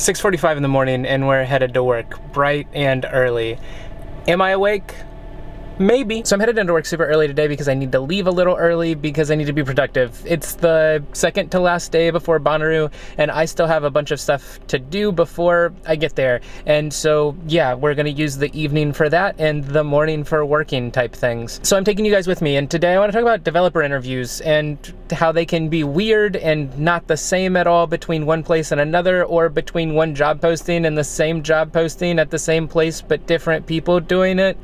6.45 in the morning and we're headed to work, bright and early. Am I awake? Maybe. So I'm headed into work super early today because I need to leave a little early because I need to be productive. It's the second to last day before Bonnaroo and I still have a bunch of stuff to do before I get there. And so yeah, we're gonna use the evening for that and the morning for working type things. So I'm taking you guys with me and today I wanna talk about developer interviews and how they can be weird and not the same at all between one place and another or between one job posting and the same job posting at the same place but different people doing it.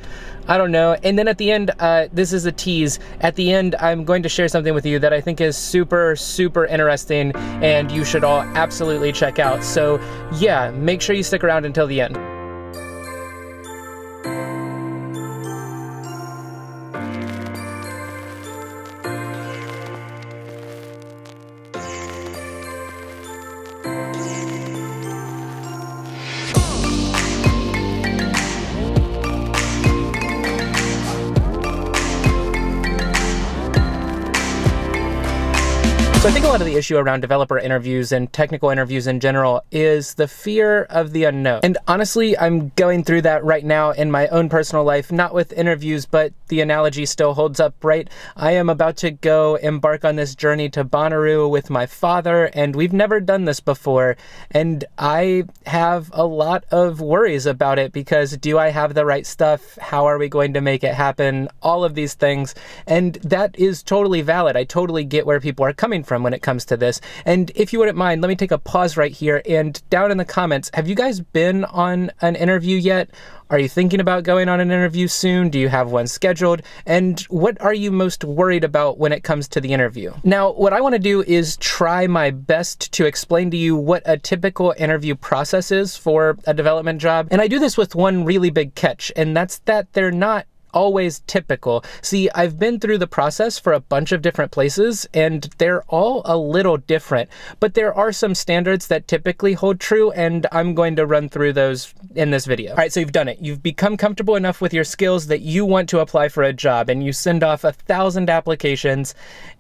I don't know. And then at the end, uh, this is a tease. At the end, I'm going to share something with you that I think is super, super interesting and you should all absolutely check out. So yeah, make sure you stick around until the end. So I think a lot of the issue around developer interviews and technical interviews in general is the fear of the unknown. And honestly, I'm going through that right now in my own personal life, not with interviews, but the analogy still holds up, right? I am about to go embark on this journey to Bonnaroo with my father, and we've never done this before. And I have a lot of worries about it because do I have the right stuff? How are we going to make it happen? All of these things. And that is totally valid. I totally get where people are coming from from when it comes to this. And if you wouldn't mind, let me take a pause right here and down in the comments, have you guys been on an interview yet? Are you thinking about going on an interview soon? Do you have one scheduled? And what are you most worried about when it comes to the interview? Now, what I want to do is try my best to explain to you what a typical interview process is for a development job. And I do this with one really big catch, and that's that they're not always typical. See, I've been through the process for a bunch of different places and they're all a little different, but there are some standards that typically hold true and I'm going to run through those in this video. All right, so you've done it. You've become comfortable enough with your skills that you want to apply for a job and you send off a thousand applications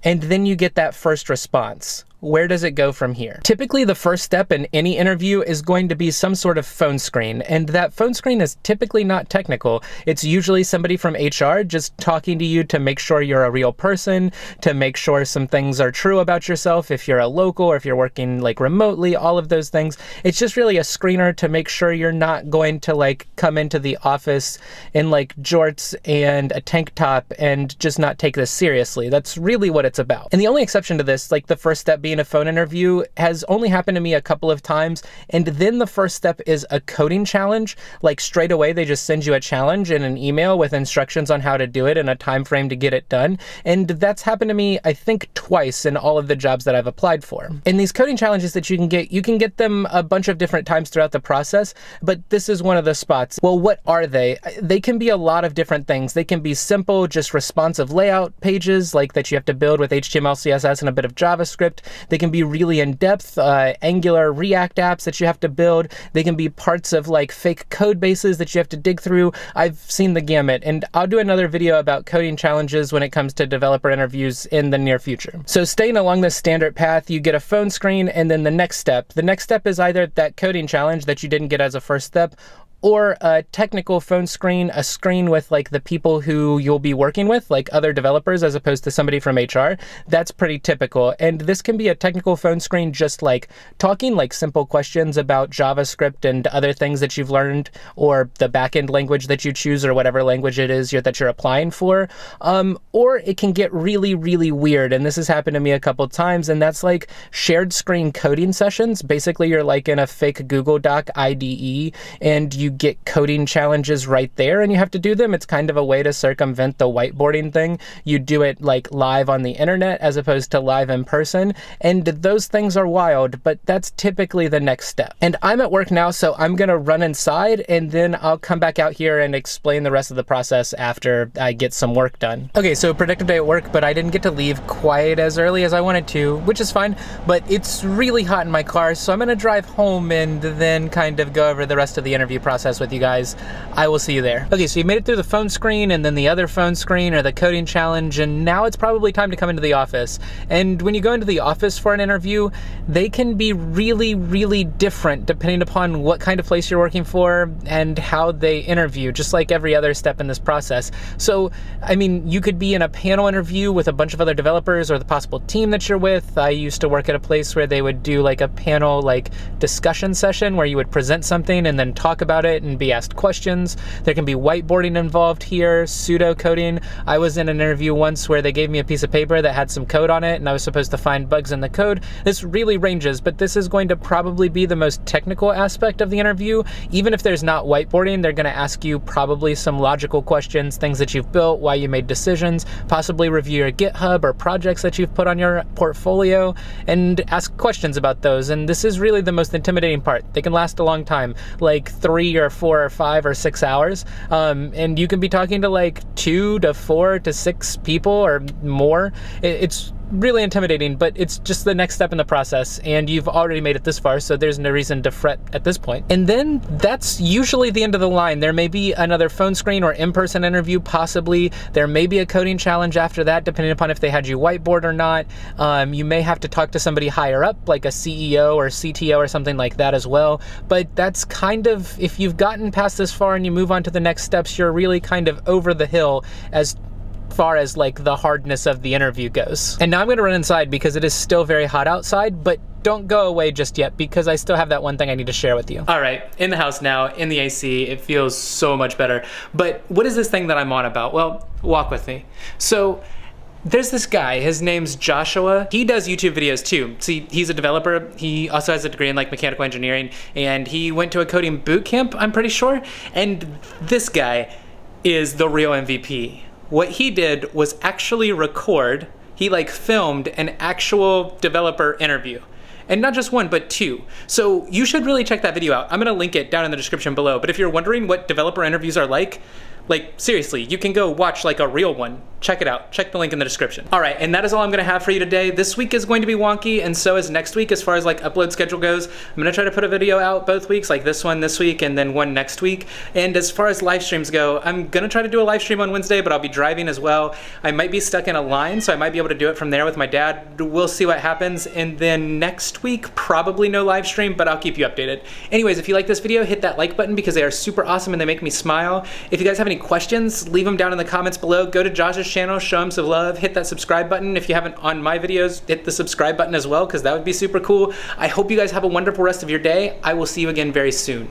and then you get that first response where does it go from here? Typically, the first step in any interview is going to be some sort of phone screen, and that phone screen is typically not technical. It's usually somebody from HR just talking to you to make sure you're a real person, to make sure some things are true about yourself, if you're a local or if you're working like remotely, all of those things. It's just really a screener to make sure you're not going to like come into the office in like jorts and a tank top and just not take this seriously. That's really what it's about. And the only exception to this, like the first step being a phone interview has only happened to me a couple of times. And then the first step is a coding challenge. Like straight away, they just send you a challenge in an email with instructions on how to do it and a time frame to get it done. And that's happened to me, I think, twice in all of the jobs that I've applied for. And these coding challenges that you can get, you can get them a bunch of different times throughout the process, but this is one of the spots. Well, what are they? They can be a lot of different things. They can be simple, just responsive layout pages, like that you have to build with HTML, CSS, and a bit of JavaScript. They can be really in-depth, uh, Angular React apps that you have to build. They can be parts of like fake code bases that you have to dig through. I've seen the gamut, and I'll do another video about coding challenges when it comes to developer interviews in the near future. So staying along this standard path, you get a phone screen, and then the next step. The next step is either that coding challenge that you didn't get as a first step, or a technical phone screen, a screen with like the people who you'll be working with, like other developers as opposed to somebody from HR. That's pretty typical. And this can be a technical phone screen just like talking like simple questions about JavaScript and other things that you've learned or the backend language that you choose or whatever language it is that you're applying for. Um, or it can get really, really weird. And this has happened to me a couple times. And that's like shared screen coding sessions. Basically, you're like in a fake Google Doc IDE and you get coding challenges right there and you have to do them. It's kind of a way to circumvent the whiteboarding thing. You do it like live on the internet as opposed to live in person. And those things are wild, but that's typically the next step. And I'm at work now, so I'm gonna run inside and then I'll come back out here and explain the rest of the process after I get some work done. Okay, so productive day at work, but I didn't get to leave quite as early as I wanted to, which is fine, but it's really hot in my car, so I'm gonna drive home and then kind of go over the rest of the interview process process with you guys, I will see you there. Okay, so you made it through the phone screen and then the other phone screen or the coding challenge, and now it's probably time to come into the office. And when you go into the office for an interview, they can be really, really different depending upon what kind of place you're working for and how they interview, just like every other step in this process. So, I mean, you could be in a panel interview with a bunch of other developers or the possible team that you're with. I used to work at a place where they would do like a panel like discussion session where you would present something and then talk about it and be asked questions. There can be whiteboarding involved here, pseudo coding. I was in an interview once where they gave me a piece of paper that had some code on it and I was supposed to find bugs in the code. This really ranges, but this is going to probably be the most technical aspect of the interview. Even if there's not whiteboarding, they're going to ask you probably some logical questions, things that you've built, why you made decisions, possibly review your GitHub or projects that you've put on your portfolio, and ask questions about those. And this is really the most intimidating part. They can last a long time, like three or four or five or six hours. Um, and you can be talking to like two to four to six people or more. It's really intimidating, but it's just the next step in the process, and you've already made it this far, so there's no reason to fret at this point. And then that's usually the end of the line. There may be another phone screen or in-person interview, possibly. There may be a coding challenge after that, depending upon if they had you whiteboard or not. Um, you may have to talk to somebody higher up, like a CEO or CTO or something like that as well. But that's kind of, if you've gotten past this far and you move on to the next steps, you're really kind of over the hill as far as like the hardness of the interview goes. And now I'm gonna run inside because it is still very hot outside, but don't go away just yet because I still have that one thing I need to share with you. All right, in the house now, in the AC, it feels so much better. But what is this thing that I'm on about? Well, walk with me. So, there's this guy, his name's Joshua. He does YouTube videos too. See, he's a developer. He also has a degree in like mechanical engineering and he went to a coding boot camp, I'm pretty sure. And this guy is the real MVP what he did was actually record, he like filmed an actual developer interview. And not just one, but two. So you should really check that video out. I'm gonna link it down in the description below. But if you're wondering what developer interviews are like, like seriously, you can go watch like a real one check it out. Check the link in the description. All right, and that is all I'm gonna have for you today. This week is going to be wonky, and so is next week as far as like upload schedule goes. I'm gonna try to put a video out both weeks, like this one this week and then one next week. And as far as live streams go, I'm gonna try to do a live stream on Wednesday, but I'll be driving as well. I might be stuck in a line, so I might be able to do it from there with my dad. We'll see what happens. And then next week, probably no live stream, but I'll keep you updated. Anyways, if you like this video, hit that like button because they are super awesome and they make me smile. If you guys have any questions, leave them down in the comments below. Go to Josh's channel, show him some love, hit that subscribe button. If you haven't on my videos, hit the subscribe button as well because that would be super cool. I hope you guys have a wonderful rest of your day. I will see you again very soon.